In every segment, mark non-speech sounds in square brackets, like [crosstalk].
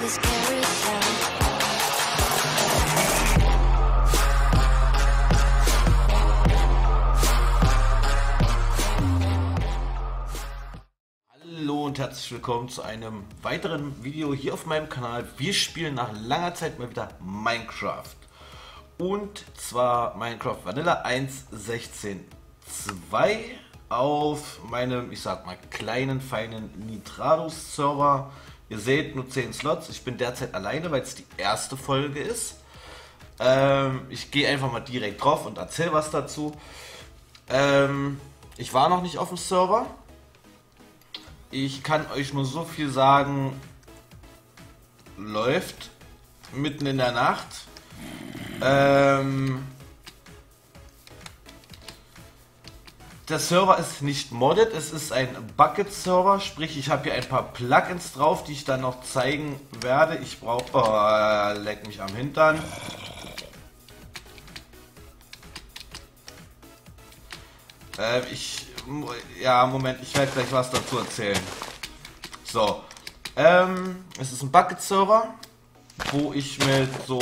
Hallo und herzlich willkommen zu einem weiteren Video hier auf meinem Kanal. Wir spielen nach langer Zeit mal wieder Minecraft. Und zwar Minecraft Vanilla 1.16.2 auf meinem, ich sag mal, kleinen, feinen Nitrados-Server. Ihr seht nur 10 Slots. Ich bin derzeit alleine, weil es die erste Folge ist. Ähm, ich gehe einfach mal direkt drauf und erzähle was dazu. Ähm, ich war noch nicht auf dem Server. Ich kann euch nur so viel sagen. Läuft mitten in der Nacht. Ähm, der Server ist nicht modded, es ist ein Bucket-Server, sprich ich habe hier ein paar Plugins drauf, die ich dann noch zeigen werde. Ich brauche... Oh, leck mich am Hintern. Äh, ich... Ja, Moment, ich werde gleich was dazu erzählen. So. Ähm, es ist ein Bucket-Server, wo ich mit so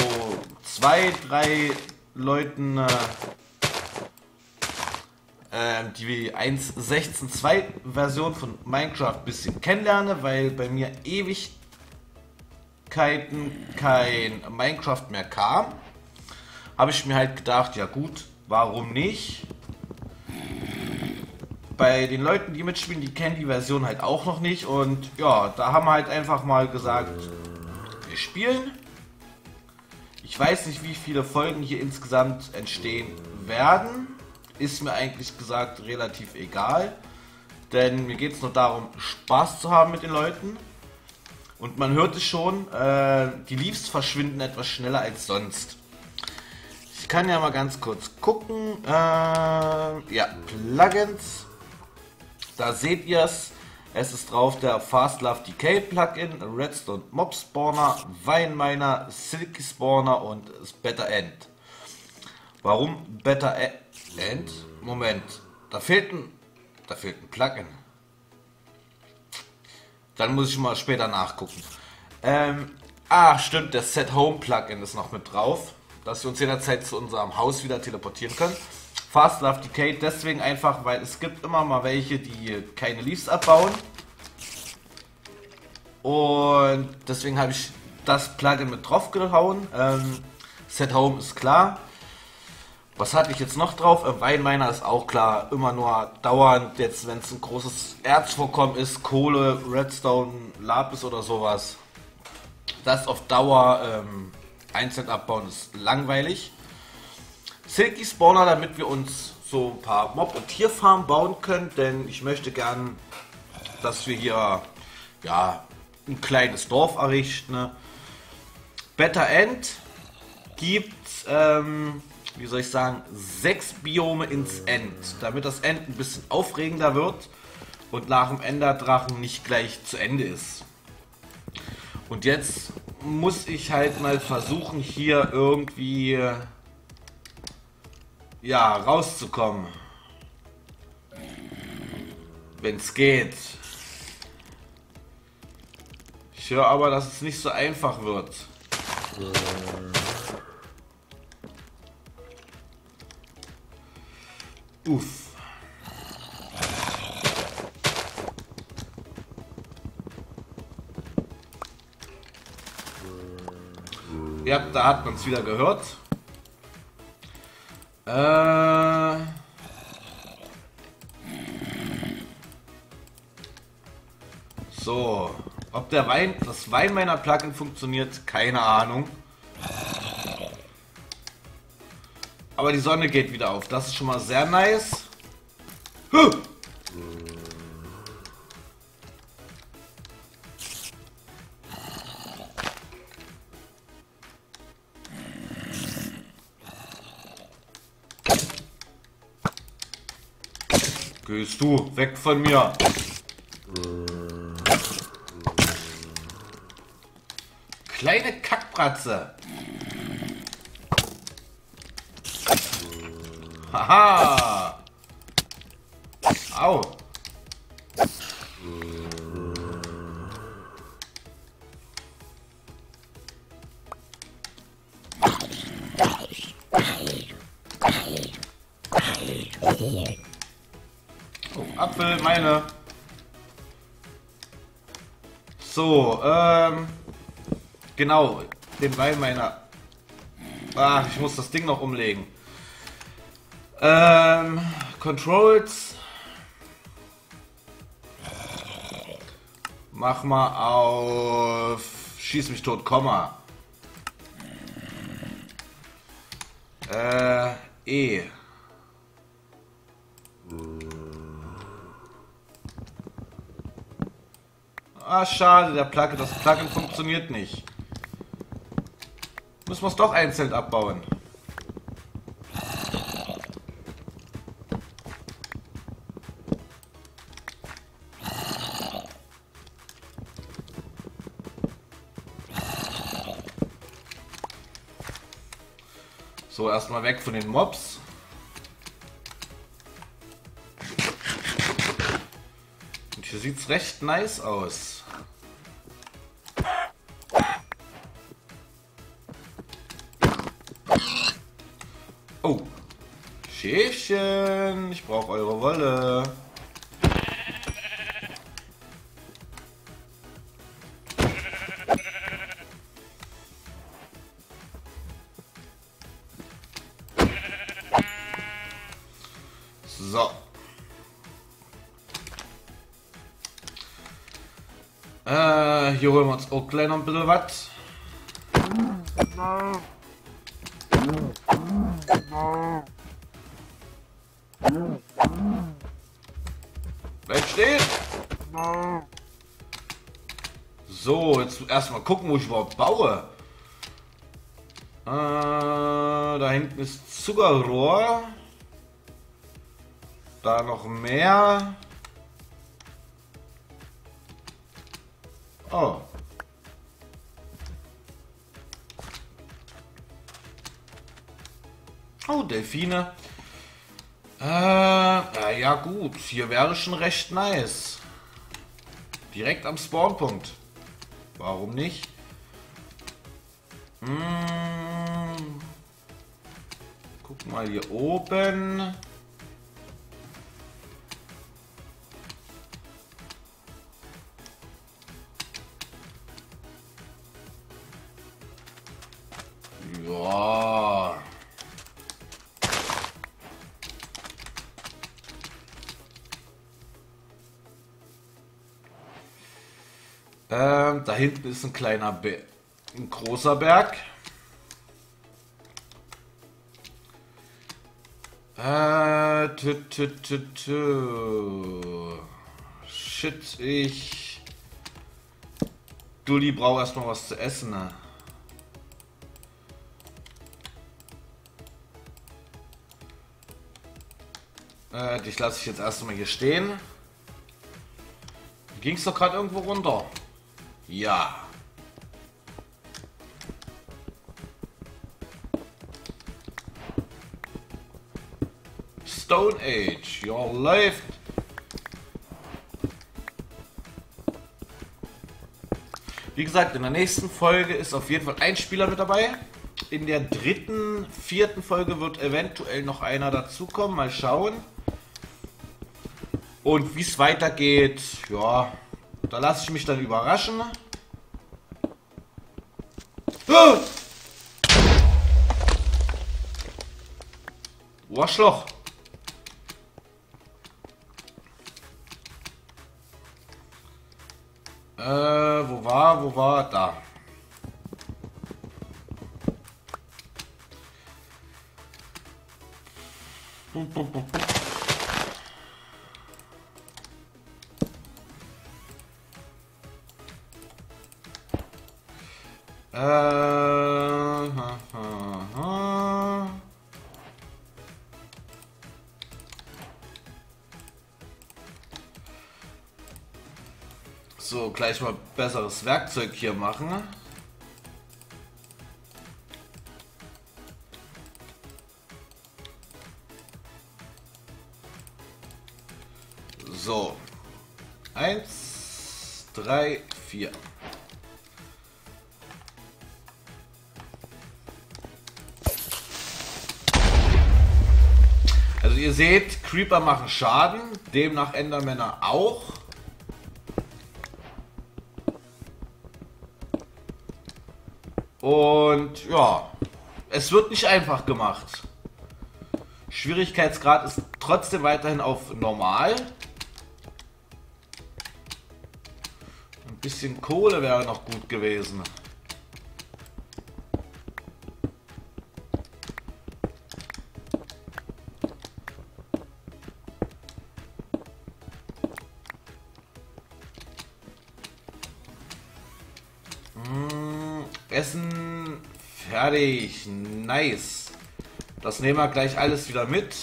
zwei, drei Leuten... Äh, ähm, die 1.16.2 Version von Minecraft ein bisschen kennenlerne, weil bei mir Ewigkeiten kein Minecraft mehr kam, habe ich mir halt gedacht, ja gut, warum nicht? Bei den Leuten, die mitspielen, die kennen die Version halt auch noch nicht und ja, da haben wir halt einfach mal gesagt, wir spielen. Ich weiß nicht, wie viele Folgen hier insgesamt entstehen werden ist mir eigentlich gesagt relativ egal. Denn mir geht es nur darum, Spaß zu haben mit den Leuten. Und man hört es schon, äh, die Leaves verschwinden etwas schneller als sonst. Ich kann ja mal ganz kurz gucken. Äh, ja, Plugins. Da seht ihr es. Es ist drauf der Fast Love Decay Plugin, Redstone Mob Spawner, Vine Miner, Silky Spawner und Better End. Warum Better End? End? Moment. Da fehlt ein. Da fehlt ein Plugin. Dann muss ich mal später nachgucken. Ähm, ah, stimmt, der Set Home Plugin ist noch mit drauf. Dass wir uns jederzeit zu unserem Haus wieder teleportieren können. Fast Love Decay deswegen einfach, weil es gibt immer mal welche, die keine Leaves abbauen. Und deswegen habe ich das Plugin mit drauf gehauen. Ähm, Set Home ist klar. Was hatte ich jetzt noch drauf? Äh, Weinminer ist auch klar, immer nur dauernd, jetzt wenn es ein großes Erzvorkommen ist, Kohle, Redstone, Lapis oder sowas. Das auf Dauer ähm, einzeln abbauen ist langweilig. Silky Spawner, damit wir uns so ein paar Mob- und Tierfarmen bauen können, denn ich möchte gern, dass wir hier ja, ein kleines Dorf errichten. Ne? Better End gibt ähm, wie soll ich sagen, sechs Biome ins End, damit das End ein bisschen aufregender wird und nach dem Enderdrachen nicht gleich zu Ende ist. Und jetzt muss ich halt mal versuchen, hier irgendwie ja, rauszukommen. Wenn es geht. Ich höre aber, dass es nicht so einfach wird. Uff. Ja, da hat man es wieder gehört. Äh... So, ob der Wein, das Wein meiner Plugin funktioniert, keine Ahnung. Aber die Sonne geht wieder auf. Das ist schon mal sehr nice. Huh. Gehst du weg von mir. Kleine Kackbratze. Haha! Au! Oh, Apfel, meine. So, ähm. Genau, den Wein meiner. Ah, ich muss das Ding noch umlegen. Ähm, Controls. Mach mal auf. Schieß mich tot, Komma. Äh, E. Ah, schade, der Plugin, das Plugin funktioniert nicht. Müssen wir es doch einzeln abbauen. So, erstmal weg von den Mobs. Und hier sieht's recht nice aus. Oh. Schäfchen, ich brauche eure Wolle. Hier holen wir uns auch gleich noch ein bisschen was. Bleib stehen! So, jetzt erstmal gucken, wo ich überhaupt baue. Äh, da hinten ist Zuckerrohr. Da noch mehr. Oh. Oh, Delfine. Äh, na ja gut, hier wäre schon recht nice. Direkt am Spawnpunkt. Warum nicht? Hm. Guck mal hier oben. Ähm, da hinten ist ein kleiner Be ein großer Berg. Äh, tü, tü, tü, tü. Shit, ich. Dulli braucht erstmal was zu essen. Ne? Dich lasse ich jetzt erstmal hier stehen. Ging es doch gerade irgendwo runter? Ja. Stone Age, your life. Wie gesagt, in der nächsten Folge ist auf jeden Fall ein Spieler mit dabei. In der dritten, vierten Folge wird eventuell noch einer dazukommen. Mal schauen. Und wie es weitergeht, ja, da lasse ich mich dann überraschen. Ah! Arschloch. Äh, wo war, wo war, da. Bum, bum, bum, bum. Äh, ha, ha, ha. So, gleich mal besseres Werkzeug hier machen. So. Eins, drei, vier. Seht, Creeper machen Schaden, demnach Endermänner auch. Und ja, es wird nicht einfach gemacht. Schwierigkeitsgrad ist trotzdem weiterhin auf normal. Ein bisschen Kohle wäre noch gut gewesen. Nice. Das nehmen wir gleich alles wieder mit.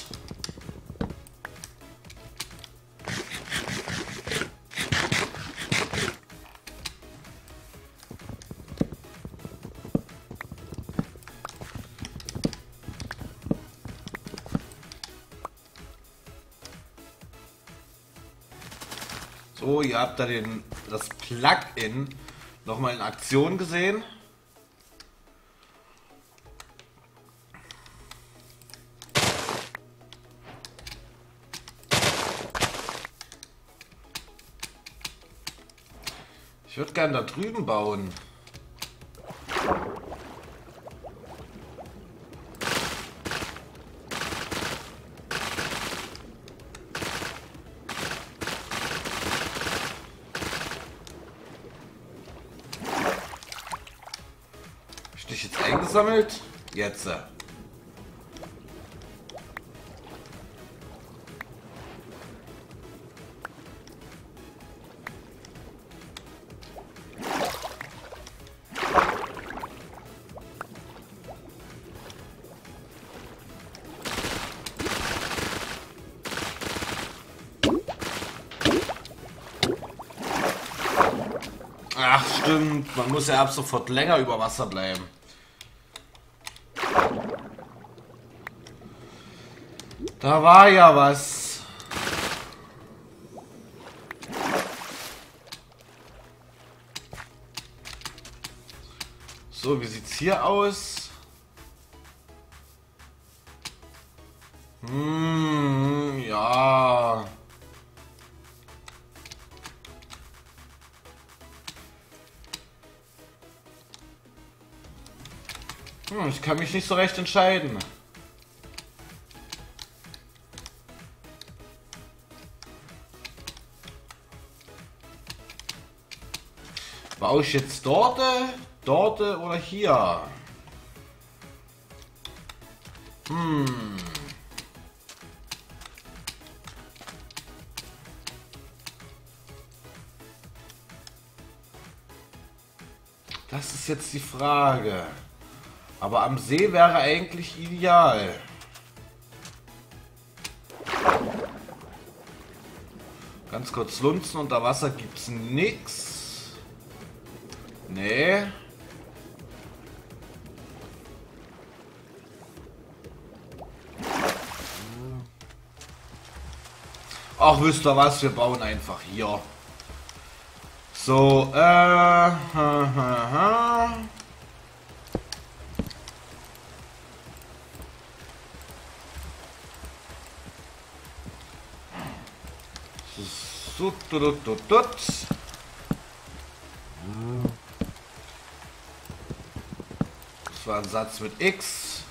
So, ihr habt da den, das Plugin nochmal in Aktion gesehen. Ich würde gern da drüben bauen. Hab ich dich jetzt eingesammelt? Jetzt. Man muss ja ab sofort länger über Wasser bleiben. Da war ja was. So, wie sieht's hier aus? Hm, ja. Hm, ich kann mich nicht so recht entscheiden. Baue ich jetzt dort, dort oder hier? Hm. Das ist jetzt die Frage. Aber am See wäre eigentlich ideal. Ganz kurz lunzen, unter Wasser gibt's nix. Nee. Ach, wisst ihr was? Wir bauen einfach hier. So, äh. [laughs] Ha, ha, ha. So, tut, tut, tut, tut. Das war ein Satz mit X.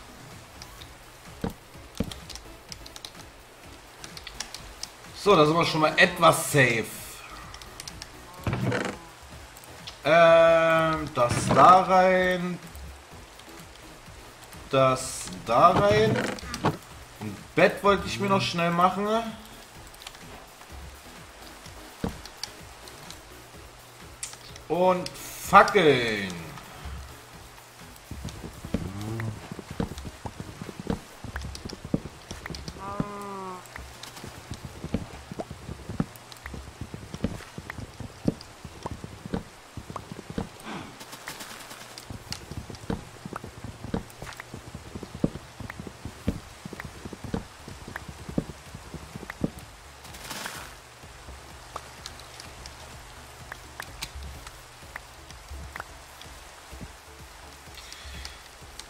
So, da sind wir schon mal etwas safe. Ähm, das da rein. Das da rein. Ein Bett wollte ich mir noch schnell machen. Und Fackeln.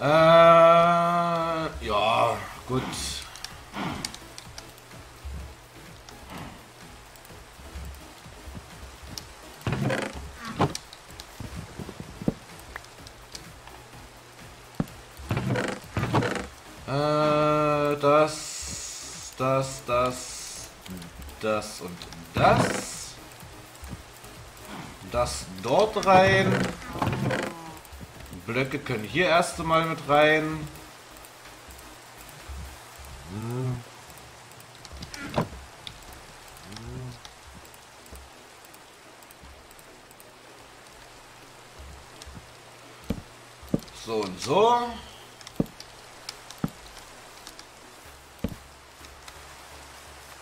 Äh, ja, gut. das, das, das und das. Das dort rein. Blöcke können hier erst einmal mit rein. So und so.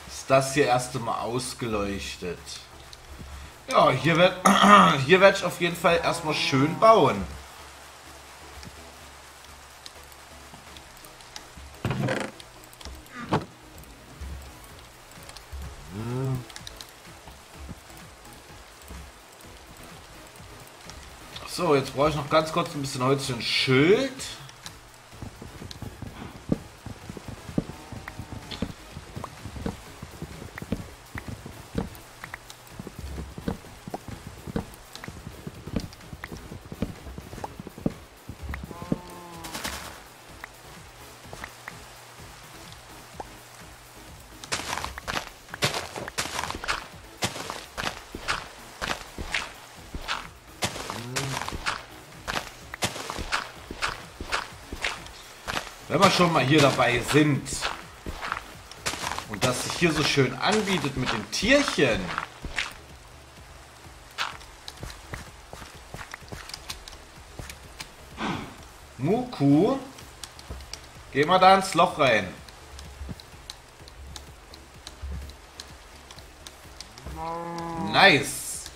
Ist das hier erst einmal ausgeleuchtet. Ja, hier wird [clears throat] hier werde ich auf jeden Fall erstmal schön bauen. So, jetzt brauche ich noch ganz kurz ein bisschen Holz für ein Schild. Wenn wir schon mal hier dabei sind und das sich hier so schön anbietet mit den Tierchen. Muku, geh mal da ins Loch rein. Nice.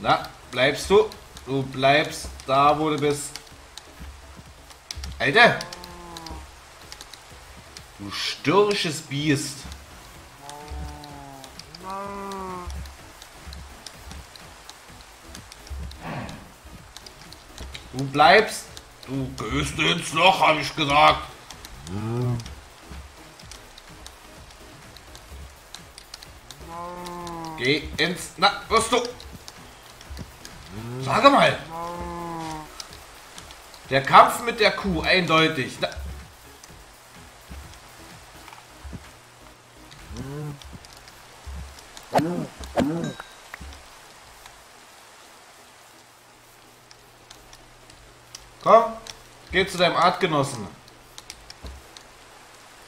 Na, bleibst du? Du bleibst da, wo du bist. Alter! Du störrisches Biest. Du bleibst. Du gehst ins Loch, habe ich gesagt. Geh ins... Na, wirst du... Sage mal. Der Kampf mit der Kuh, eindeutig. Na Komm, geh zu deinem Artgenossen.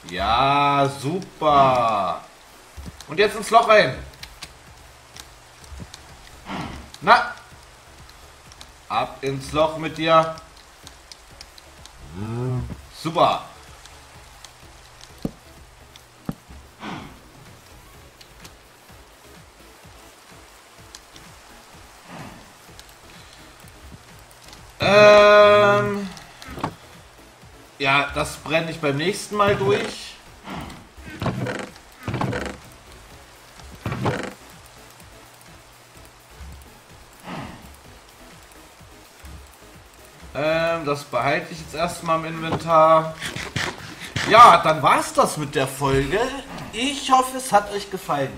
Ja, super. Und jetzt ins Loch rein. Na. Ab ins Loch mit dir. Super. Ähm, ja, das brenne ich beim nächsten Mal durch. Ähm, das behalte ich jetzt erstmal im Inventar. Ja, dann war's das mit der Folge. Ich hoffe, es hat euch gefallen.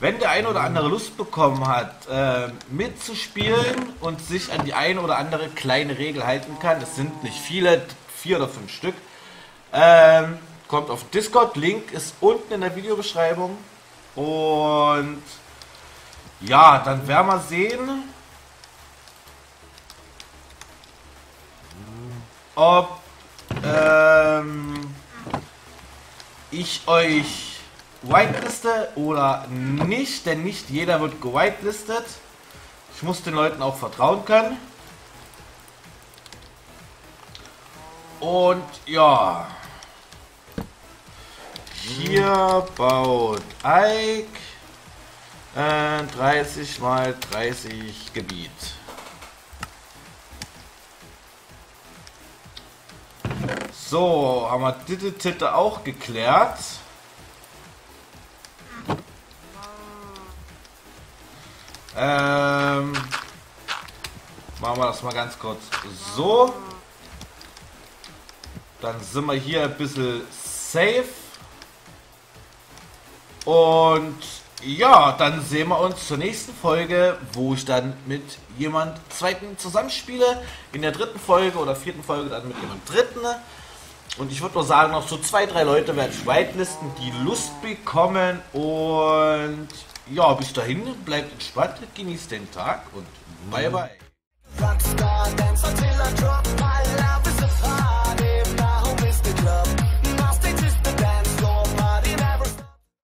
Wenn der eine oder andere Lust bekommen hat, äh, mitzuspielen und sich an die eine oder andere kleine Regel halten kann, es sind nicht viele, vier oder fünf Stück, ähm, kommt auf Discord. Link ist unten in der Videobeschreibung. Und ja, dann werden wir sehen, ob ähm, ich euch whiteliste oder nicht, denn nicht jeder wird gewitelistet. Ich muss den Leuten auch vertrauen können. Und ja. Hier baut Ike äh, 30 mal 30 Gebiet. So, haben wir diese Titte auch geklärt. Ähm, machen wir das mal ganz kurz so. Dann sind wir hier ein bisschen safe. Und ja, dann sehen wir uns zur nächsten Folge, wo ich dann mit jemand zweiten zusammenspiele. In der dritten Folge oder vierten Folge dann mit jemand dritten. Und ich würde nur sagen, noch so zwei, drei Leute werde ich whitelisten, die Lust bekommen. Und ja, bis dahin, bleibt entspannt, genießt den Tag und bye bye. Rockstar,